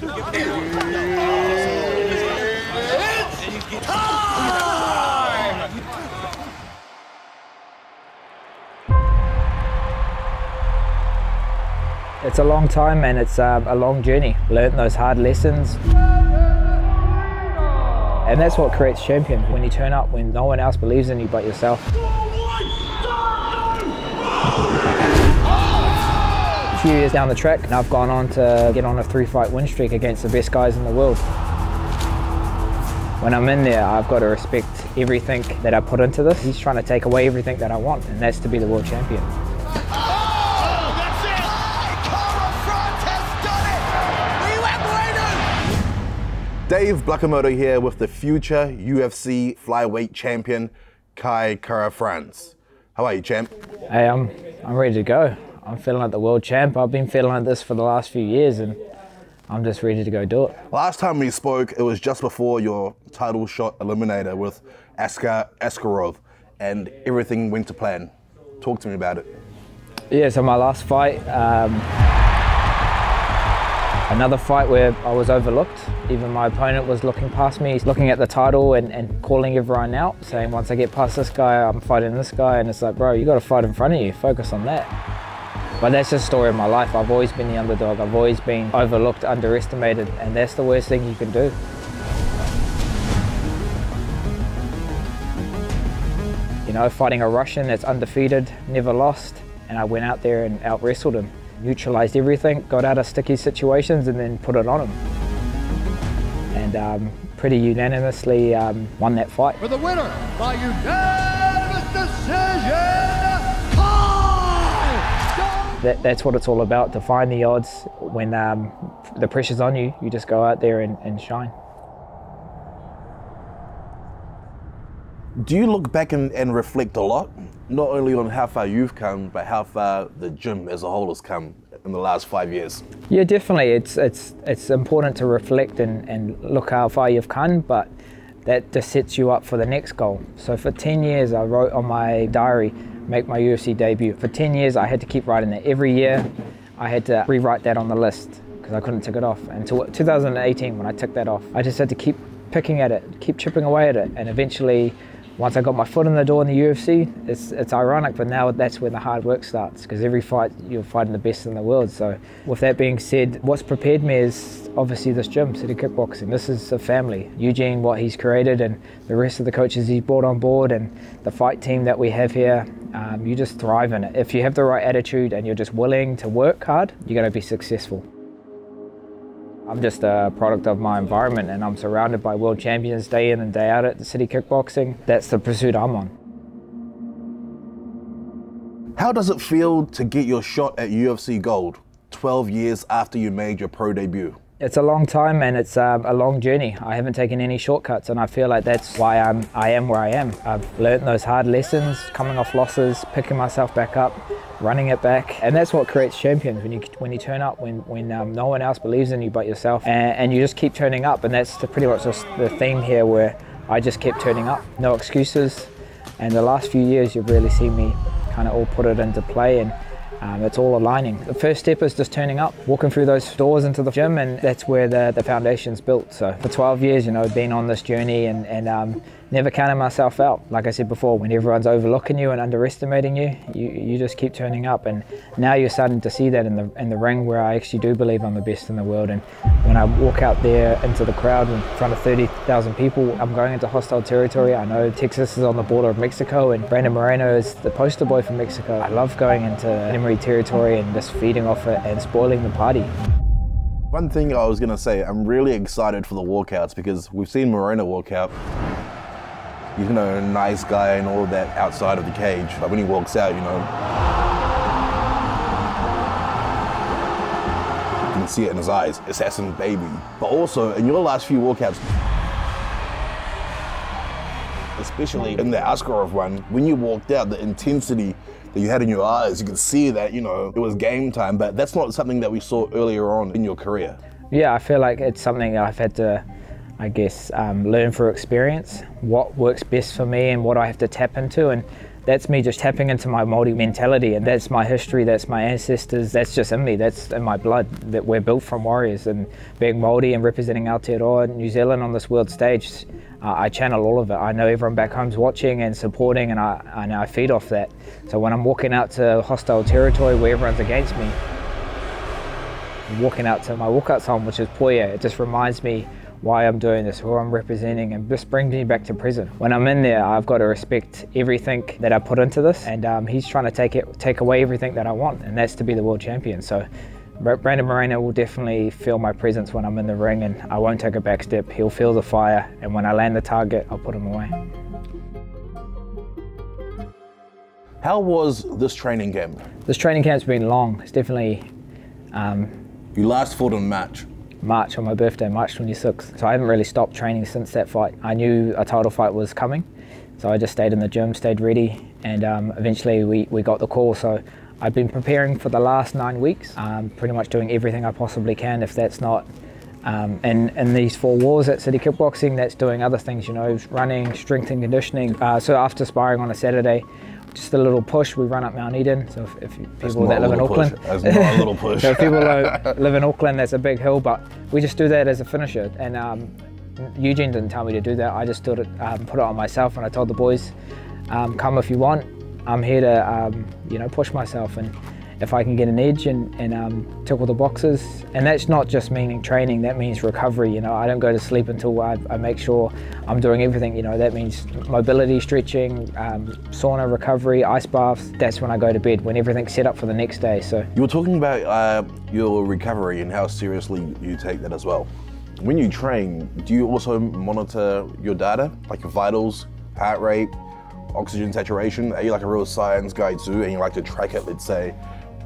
It's a long time and it's um, a long journey. Learn those hard lessons. And that's what creates champions, when you turn up when no one else believes in you but yourself. A few years down the track, and I've gone on to get on a three fight win streak against the best guys in the world. When I'm in there, I've got to respect everything that I put into this. He's trying to take away everything that I want, and that's to be the world champion. Dave Blakamoto here with the future UFC flyweight champion, Kai Kara-France. How are you, champ? Hey, I'm, I'm ready to go. I'm feeling like the world champ. I've been feeling like this for the last few years and I'm just ready to go do it. Last time we spoke, it was just before your title shot eliminator with Askar Askarov and everything went to plan. Talk to me about it. Yeah, so my last fight, um, Another fight where I was overlooked. Even my opponent was looking past me, looking at the title and, and calling everyone out, saying once I get past this guy, I'm fighting this guy. And it's like, bro, you got to fight in front of you. Focus on that. But that's the story of my life. I've always been the underdog. I've always been overlooked, underestimated, and that's the worst thing you can do. You know, fighting a Russian that's undefeated, never lost, and I went out there and out wrestled him neutralized everything, got out of sticky situations and then put it on him. And um, pretty unanimously um, won that fight. For the winner by unanimous decision, that, that's what it's all about to find the odds. When um, the pressure's on you, you just go out there and, and shine. Do you look back and, and, reflect a lot, not only on how far you've come, but how far the gym as a whole has come in the last five years? Yeah, definitely. It's it's it's important to reflect and, and look how far you've come, but that just sets you up for the next goal. So for 10 years, I wrote on my diary, make my UFC debut. For 10 years, I had to keep writing that. Every year, I had to rewrite that on the list because I couldn't tick it off. Until 2018, when I took that off, I just had to keep picking at it, keep chipping away at it, and eventually once I got my foot in the door in the UFC, it's, it's ironic, but now that's where the hard work starts because every fight you're fighting the best in the world. So, with that being said, what's prepared me is obviously this gym, City Kickboxing. This is a family. Eugene, what he's created, and the rest of the coaches he's brought on board, and the fight team that we have here, um, you just thrive in it. If you have the right attitude and you're just willing to work hard, you're going to be successful. I'm just a product of my environment and I'm surrounded by world champions day in and day out at the City Kickboxing. That's the pursuit I'm on. How does it feel to get your shot at UFC Gold 12 years after you made your pro debut? It's a long time and it's um, a long journey. I haven't taken any shortcuts and I feel like that's why I'm, I am where I am. I've learned those hard lessons, coming off losses, picking myself back up, running it back. And that's what creates champions, when you, when you turn up, when, when um, no one else believes in you but yourself. And, and you just keep turning up and that's the, pretty much just the theme here where I just kept turning up. No excuses. And the last few years you've really seen me kind of all put it into play and um, it's all aligning. The first step is just turning up, walking through those doors into the gym, and that's where the, the foundation's built. So for 12 years, you know, been on this journey and, and um, never counting myself out. Like I said before, when everyone's overlooking you and underestimating you, you, you just keep turning up. And now you're starting to see that in the, in the ring where I actually do believe I'm the best in the world. And when I walk out there into the crowd in front of 30,000 people, I'm going into hostile territory. I know Texas is on the border of Mexico and Brandon Moreno is the poster boy for Mexico. I love going into enemy territory and just feeding off it and spoiling the party. One thing I was going to say, I'm really excited for the walkouts because we've seen Moreno walk out you know, a nice guy and all that outside of the cage. But when he walks out, you know, you can see it in his eyes, assassin baby. But also, in your last few walkouts, especially in the Askarov one, when you walked out, the intensity that you had in your eyes, you could see that, you know, it was game time, but that's not something that we saw earlier on in your career. Yeah, I feel like it's something I've had to I guess, um, learn through experience what works best for me and what I have to tap into. And that's me just tapping into my Māori mentality, and that's my history, that's my ancestors, that's just in me, that's in my blood. That we're built from warriors, and being Māori and representing Aotearoa, New Zealand on this world stage, uh, I channel all of it. I know everyone back home's watching and supporting, and I, know I feed off that. So when I'm walking out to hostile territory where everyone's against me, walking out to my walkout song, which is Poia, it just reminds me why I'm doing this, who I'm representing, and just brings me back to prison. When I'm in there, I've got to respect everything that I put into this, and um, he's trying to take it, take away everything that I want, and that's to be the world champion. So. Brandon Moreno will definitely feel my presence when I'm in the ring and I won't take a back step. He'll feel the fire and when I land the target, I'll put him away. How was this training camp? This training camp's been long. It's definitely um, You last fought in March. March on my birthday, March 26th. So I haven't really stopped training since that fight. I knew a title fight was coming, so I just stayed in the gym, stayed ready, and um, eventually we, we got the call. So I've been preparing for the last nine weeks, um, pretty much doing everything I possibly can. If that's not um, in, in these four walls at City Kickboxing, that's doing other things, you know, running, strength and conditioning. Uh, so after sparring on a Saturday, just a little push. We run up Mount Eden. So if, if people that live in Auckland, push. That's not a little push. so if people don't live in Auckland, that's a big hill. But we just do that as a finisher. And um, Eugene didn't tell me to do that. I just did it, um, put it on myself, and I told the boys, um, "Come if you want. I'm here to, um, you know, push myself and." If I can get an edge and, and um, tick all the boxes, and that's not just meaning training, that means recovery. You know, I don't go to sleep until I, I make sure I'm doing everything. You know, that means mobility, stretching, um, sauna, recovery, ice baths. That's when I go to bed, when everything's set up for the next day. So You were talking about uh, your recovery and how seriously you take that as well. When you train, do you also monitor your data, like your vitals, heart rate, oxygen saturation? Are you like a real science guy too, and you like to track it, let's say,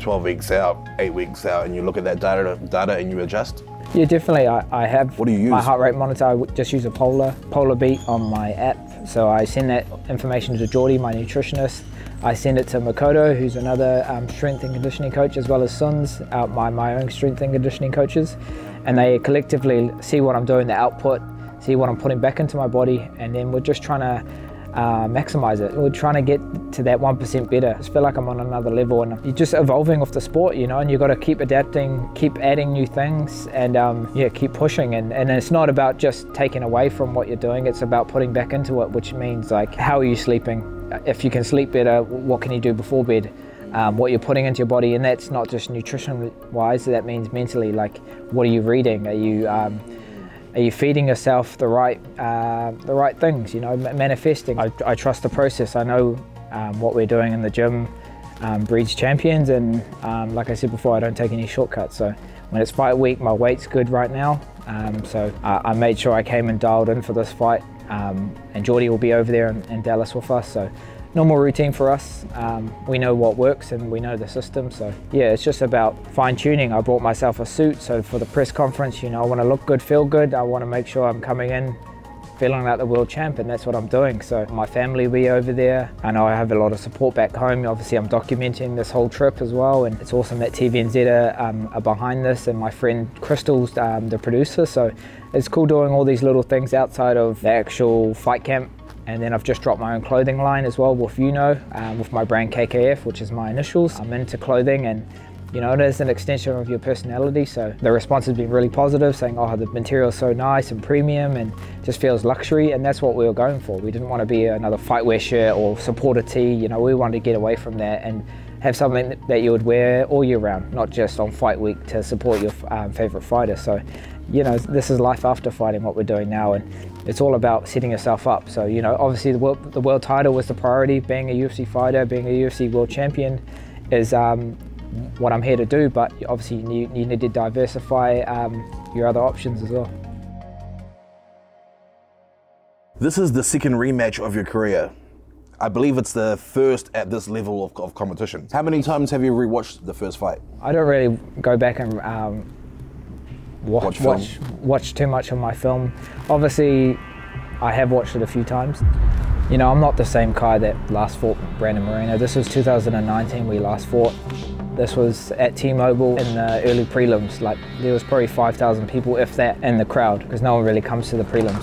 12 weeks out, eight weeks out, and you look at that data, data and you adjust? Yeah, definitely. I, I have What do you use? my heart rate monitor. I just use a Polar Polar Beat on my app. So I send that information to Geordie, my nutritionist. I send it to Makoto, who's another um, strength and conditioning coach, as well as Suns, uh, my my own strength and conditioning coaches, and they collectively see what I'm doing, the output, see what I'm putting back into my body, and then we're just trying to uh, maximize it. We're trying to get to that 1% better. I just feel like I'm on another level and you're just evolving with the sport, you know, and you've got to keep adapting, keep adding new things and um, yeah, keep pushing. And, and it's not about just taking away from what you're doing, it's about putting back into it, which means like, how are you sleeping? If you can sleep better, what can you do before bed? Um, what you're putting into your body, and that's not just nutrition wise, that means mentally, like, what are you reading? Are you um, are you feeding yourself the right uh, the right things you know ma- manifesting? I, I trust the process. I know um, what we're doing in the gym um, breeds champions and um, like I said before I don't take any shortcuts. So when it's fight week my weight's good right now. Um, so I, I made sure I came and dialed in for this fight. Um, and Geordie will be over there in, in Dallas with us. So normal routine for us. Um, we know what works and we know the system. So yeah, it's just about fine tuning. I bought myself a suit. So for the press conference, you know, I want to look good, feel good. I want to make sure I'm coming in feeling like the world champ and that's what I'm doing. So my family will be over there. I know I have a lot of support back home. Obviously I'm documenting this whole trip as well and it's awesome that TVNZ are, um, are behind this and my friend Crystal's um, the producer. So it's cool doing all these little things outside of the actual fight camp and then I've just dropped my own clothing line as well with you know, um, with my brand KKF, which is my initials. I'm into clothing and you know, it is an extension of your personality. So the response has been really positive, saying, oh, the material is so nice and premium and just feels luxury. And that's what we were going for. We didn't want to be another fightwear shirt or supporter tee. You know, we wanted to get away from that and have something that you would wear all year round, not just on fight week to support your um, favorite fighter. So, you know, this is life after fighting what we're doing now. And it's all about setting yourself up. So, you know, obviously the world, the world title was the priority. Being a UFC fighter, being a UFC world champion is um, what I'm here to do, but obviously you, you need to diversify um, your other options as well. This is the second rematch of your career. I believe it's the first at this level of, of competition. How many times have you rewatched the first fight? I don't really go back and um, wa- Watch watch, watch too much of my film. Obviously, I have watched it a few times. You know, I'm not the same guy that last fought Brandon Moreno. This was 2019 we last fought. This was at T-Mobile in the early prelims. Like there was probably 5,000 people, if that, in the crowd, because no one really comes to the prelims.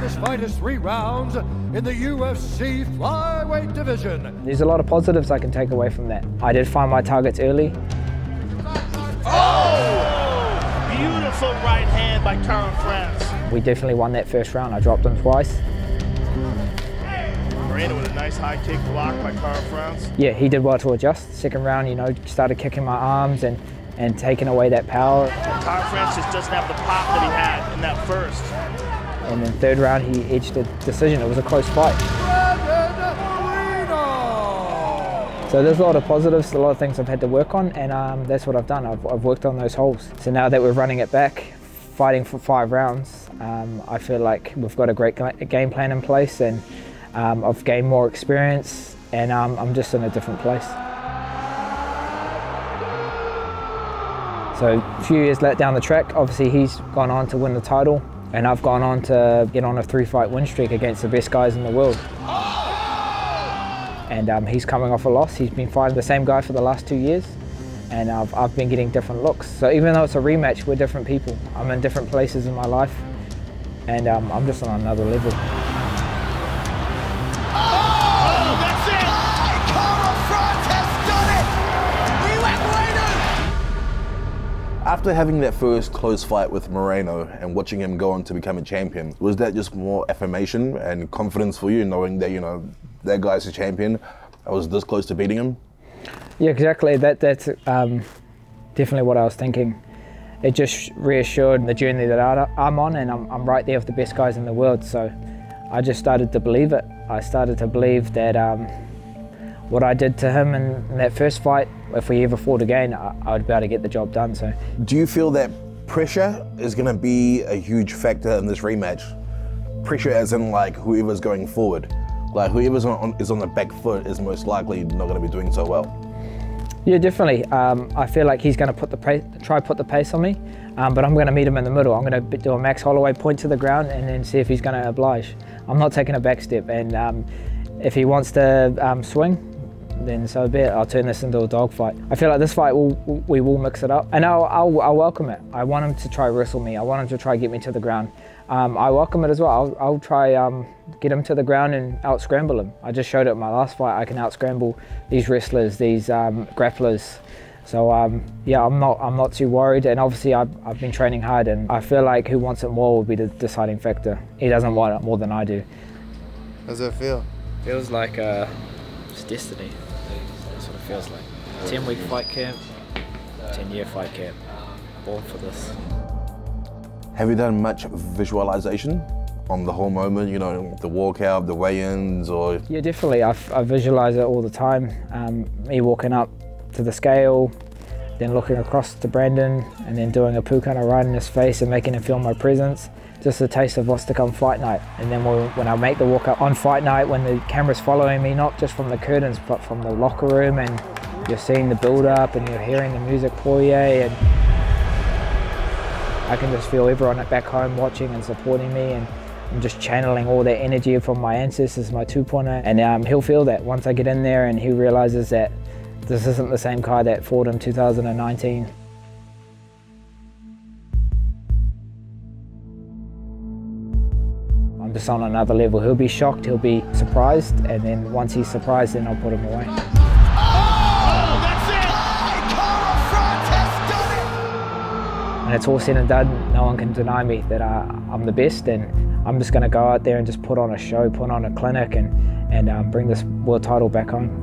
This fight is three rounds in the UFC flyweight division. There's a lot of positives I can take away from that. I did find my targets early. Beautiful right hand by Kara-France. We definitely won that first round. I dropped him twice. Moreno with a nice high kick block by Kara-France. Yeah, he did well to adjust. Second round, you know, started kicking my arms and, and taking away that power. Kara-France just doesn't have the pop that he had in that first. And then third round, he edged the decision. It was a close fight. So there's a lot of positives, a lot of things I've had to work on, and um, that's what I've done. I've, I've, worked on those holes. So now that we're running it back, fighting for five rounds, um, I feel like we've got a great game plan in place, and um, I've gained more experience, and um, I'm just in a different place. So a few years let down the track, obviously he's gone on to win the title, and I've gone on to get on a three-fight win streak against the best guys in the world and um, he's coming off a loss. He's been fighting the same guy for the last two years, and I've, I've been getting different looks. So even though it's a rematch, we're different people. I'm in different places in my life, and um, I'm just on another level. After having that first close fight with Moreno and watching him go on to become a champion, was that just more affirmation and confidence for you, knowing that you know that guy's a champion? I was this close to beating him. Yeah, exactly. That that's um, definitely what I was thinking. It just reassured the journey that I'm on, and I'm, I'm right there with the best guys in the world. So I just started to believe it. I started to believe that um, what I did to him in, in, that first fight, if we ever fought again, I, I would be able to get the job done. So, do you feel that pressure is going to be a huge factor in this rematch? Pressure, as in like whoever's going forward. Like whoever's on, is on the back foot is most likely not going to be doing so well. Yeah, definitely. Um, I feel like he's going to put the pace, try put the pace on me, um, but I'm going to meet him in the middle. I'm going to do a Max Holloway point to the ground and then see if he's going to oblige. I'm not taking a back step, and um, if he wants to um, swing, then so be it. I'll turn this into a dogfight. I feel like this fight, will, we will mix it up, and I'll, I'll, I'll welcome it. I want him to try wrestle me. I want him to try get me to the ground um, I welcome it as well. I'll, I'll try um, get him to the ground and out scramble him. I just showed it in my last fight. I can out scramble these wrestlers, these um, grapplers. So um, yeah, I'm not I'm not too worried. And obviously I've, I've been training hard, and I feel like who wants it more will be the deciding factor. He doesn't want it more than I do. How does it feel? Feels like uh, it's destiny. That's what it feels like. Ten week fight camp, ten year fight camp. Born for this. Have you done much visualization on the whole moment, you know, the walkout, the weigh-ins or? Yeah, definitely. I, I visualize it all the time. Um, me walking up to the scale, then looking across to Brandon and then doing a pukana right in his face and making him feel my presence. Just a taste of what's to come fight night. And then we'll, when I make the walk up on fight night, when the camera's following me, not just from the curtains, but from the locker room and you're seeing the build up and you're hearing the music foyer and I can just feel everyone back home watching and supporting me and I'm just channeling all that energy from my ancestors, my tūpuna, and um, he'll feel that once I get in there and he realizes that this isn't the same Kai that fought in 2019. On another level. He'll be shocked, he'll be surprised, and then once he's surprised, then I'll put him away. when it's all said and done, no one can deny me that I, am the best and I'm just going to go out there and just put on a show, put on a clinic and, and um, bring this world title back home.